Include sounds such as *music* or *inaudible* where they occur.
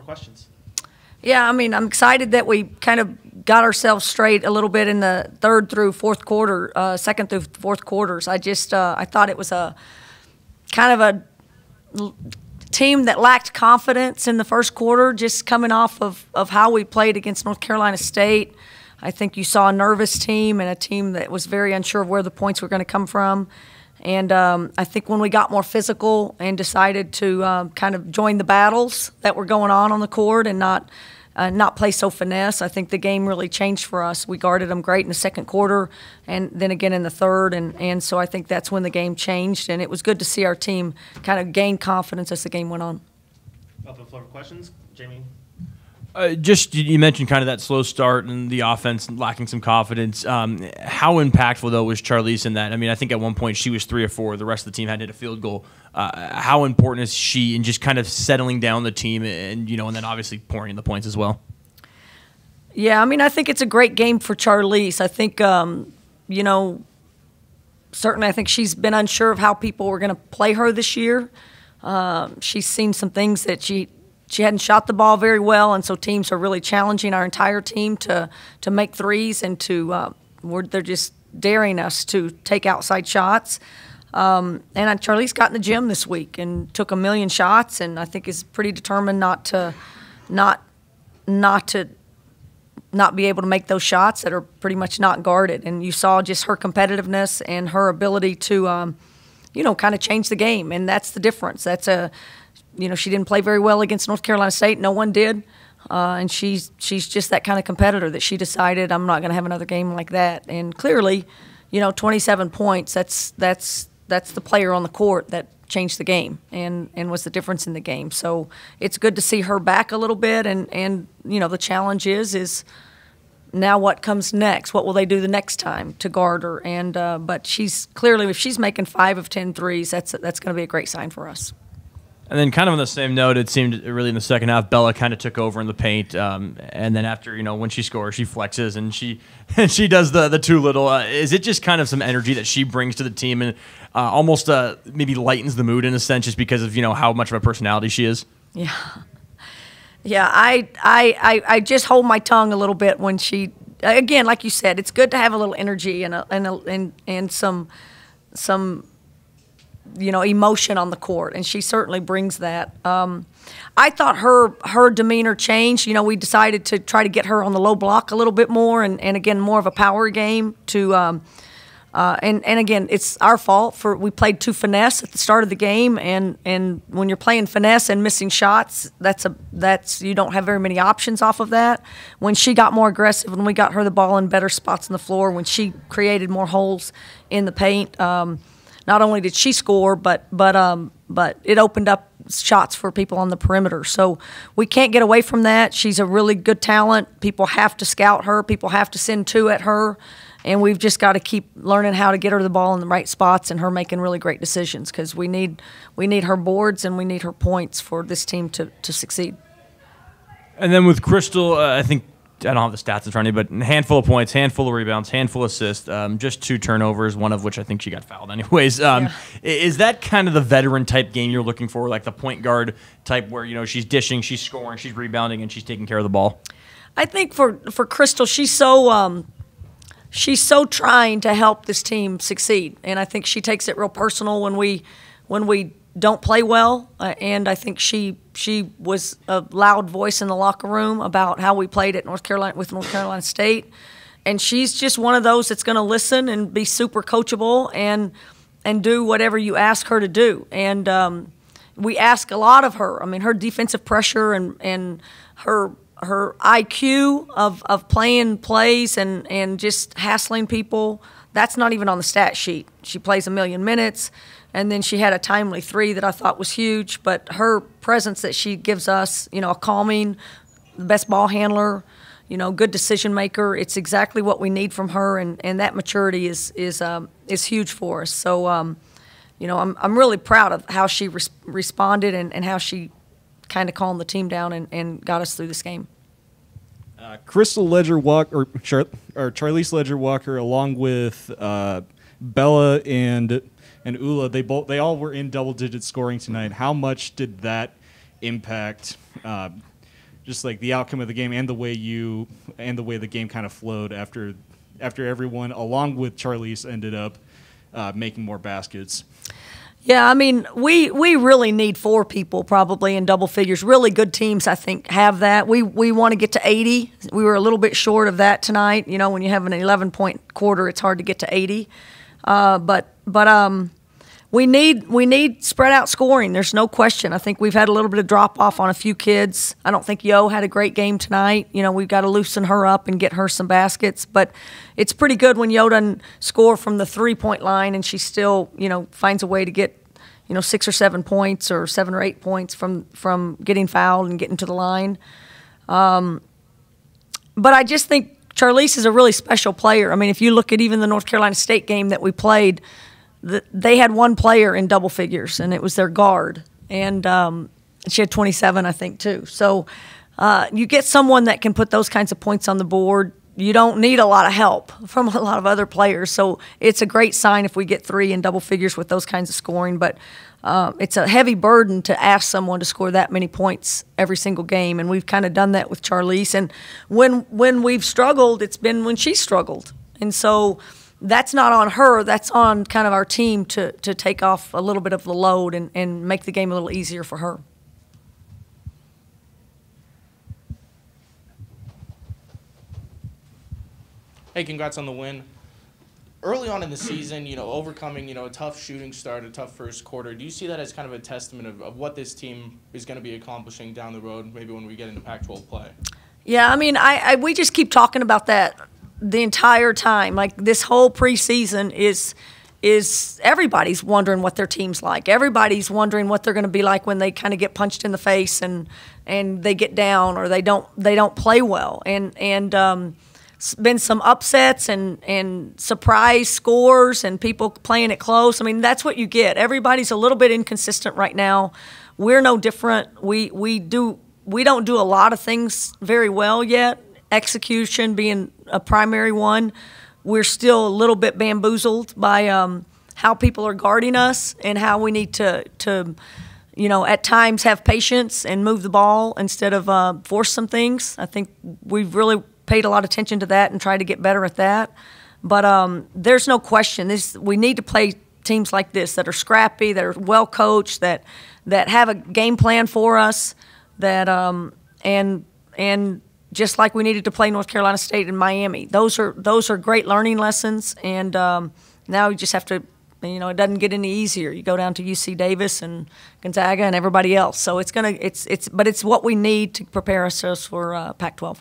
for questions. Yeah, I mean, I'm excited that we kind of got ourselves straight a little bit in the third through fourth quarter, uh, second through fourth quarters. I just, uh, I thought it was a kind of a team that lacked confidence in the first quarter, just coming off of, of how we played against North Carolina State. I think you saw a nervous team and a team that was very unsure of where the points were going to come from. And um, I think when we got more physical and decided to um, kind of join the battles that were going on on the court and not uh, not play so finesse, I think the game really changed for us. We guarded them great in the second quarter, and then again in the third, and and so I think that's when the game changed. And it was good to see our team kind of gain confidence as the game went on. Open floor for questions. Jamie. Uh, just you- mentioned kind of that slow start and the offense lacking some confidence. Um, how impactful though was Charlisse in that? I mean, I think at one point she was three or four. The rest of the team had hit a field goal. Uh, how important is she in just kind of settling down the team and you know, and then obviously pouring in the points as well? Yeah, I mean, I think it's a great game for Charlisse. I think, um, you know, certainly I think she's been unsure of how people were going to play her this year. Um, she's seen some things that she she hadn't shot the ball very well, and so teams are really challenging our entire team to to make threes and to uh, they're just daring us to take outside shots. Um, and uh, Charlisse got in the gym this week and took a million shots, and I think is pretty determined not to not not to not be able to make those shots that are pretty much not guarded. And you saw just her competitiveness and her ability to, um, you know, kind of change the game. And that's the difference. That's a, you know, she didn't play very well against North Carolina State. No one did. Uh, and she's she's just that kind of competitor that she decided I'm not going to have another game like that. And clearly, you know, 27 points. That's that's that's the player on the court that changed the game and and was the difference in the game. So it's good to see her back a little bit. And and you know, the challenge is is now what comes next? What will they do the next time to guard her? And uh, but she's clearly if she's making five of 10 threes, that's that's going to be a great sign for us. And then, kind of on the same note, it seemed really in the second half, Bella kind of took over in the paint. Um, and then after, you know, when she scores, she flexes and she *laughs* and she does the the too little. Uh, is it just kind of some energy that she brings to the team and uh, almost uh, maybe lightens the mood in a sense, just because of you know how much of a personality she is? Yeah. Yeah, I, I, I, I just hold my tongue a little bit when she, again, like you said, it's good to have a little energy and a, and a, and and some, some, you know, emotion on the court, and she certainly brings that. Um, I thought her her demeanor changed. You know, we decided to try to get her on the low block a little bit more, and, and again, more of a power game to. Um, uh, and and again, it's our fault for we played too finesse at the start of the game, and and when you're playing finesse and missing shots, that's a that's you don't have very many options off of that. When she got more aggressive, when we got her the ball in better spots on the floor, when she created more holes in the paint, um, not only did she score, but but um, but it opened up shots for people on the perimeter. So we can't get away from that. She's a really good talent. People have to scout her. People have to send two at her and we've just got to keep learning how to get her the ball in the right spots and her making really great decisions because we need we need her boards and we need her points for this team to, to succeed. And then with Krystal, uh, I think I don't have the stats in front of me, but a handful of points, handful of rebounds, handful of assists, um, just two turnovers, one of which I think she got fouled anyways. *laughs* Um, Yeah. Is that kind of the veteran type game you're looking for, like the point guard type, where you know she's dishing, she's scoring, she's rebounding, and she's taking care of the ball? I think for for Krystal, she's so um, she's so trying to help this team succeed, and I think she takes it real personal when we when we don't play well. Uh, and I think she she was a loud voice in the locker room about how we played at North Carolina with North Carolina State, and she's just one of those that's going to listen and be super coachable and and do whatever you ask her to do. And um, we ask a lot of her. I mean, her defensive pressure and and her her IQ of, of playing plays and, and just hassling people, that's not even on the stat sheet. She plays a million minutes, and then she had a timely three that I thought was huge. But her presence that she gives us, you know, a calming, the best ball handler, you know, good decision maker. It's exactly what we need from her, and, and that maturity is is um, is huge for us. So, um, you know, I'm I'm really proud of how she res- responded and, and how she kind of calmed the team down and, and got us through this game. Uh, Krystal Leger-Walker, or, Char- or Charlisse Leger-Walker, along with uh, Bella and and Ula, they both they all were in double digit scoring tonight. How much did that impact uh, just like the outcome of the game and the way you and the way the game kind of flowed after after everyone, along with Charlisse, ended up uh, making more baskets. Yeah, I mean, we we really need four people probably in double figures. Really good teams, I think, have that. We we want to get to 80. We were a little bit short of that tonight. You know, when you have an 11 point quarter, it's hard to get to 80. Uh, but but um, we need we need spread out scoring. There's no question. I think we've had a little bit of drop off on a few kids. I don't think Yo had a great game tonight. You know, we've got to loosen her up and get her some baskets. But it's pretty good when Yo doesn't score from the three point line and she still you know finds a way to get you know six or seven points or seven or eight points from from getting fouled and getting to the line. Um, but I just think Charlisse is a really special player. I mean, if you look at even the North Carolina State game that we played the, they had one player in double figures, and it was their guard, and um, she had 27, I think, too. So uh, you get someone that can put those kinds of points on the board. You don't need a lot of help from a lot of other players. So it's a great sign if we get three in double figures with those kinds of scoring. But uh, it's a heavy burden to ask someone to score that many points every single game, and we've kind of done that with Charlisse. And when when we've struggled, it's been when she struggled, and so that's not on her. That's on kind of our team to, to take off a little bit of the load and, and make the game a little easier for her. Hey, congrats on the win. Early on in the season, you know, overcoming, you know, a tough shooting start, a tough first quarter, do you see that as kind of a testament of, of what this team is going to be accomplishing down the road, maybe when we get into Pac 12 play? Yeah, I mean, I, I we just keep talking about that the entire time. Like this whole preseason is is everybody's wondering what their team's like. Everybody's wondering what they're going to be like when they kind of get punched in the face and and they get down or they don't they don't play well. And and um, been some upsets and and surprise scores and people playing it close. I mean, that's what you get. Everybody's a little bit inconsistent right now. We're no different. We we do we don't do a lot of things very well yet execution being a primary one. We're still a little bit bamboozled by um, how people are guarding us and how we need to, to, you know, at times have patience and move the ball instead of uh, force some things. I think we've really paid a lot of attention to that and tried to get better at that. But um, there's no question this we need to play teams like this that are scrappy, that are well coached, that that have a game plan for us, that um, and and just like we needed to play North Carolina State and Miami. Those are those are great learning lessons, and um, now you just have to. You know, it doesn't get any easier. You go down to UC Davis and Gonzaga and everybody else. So it's gonna, it's, it's, but it's what we need to prepare ourselves for uh, Pac-12.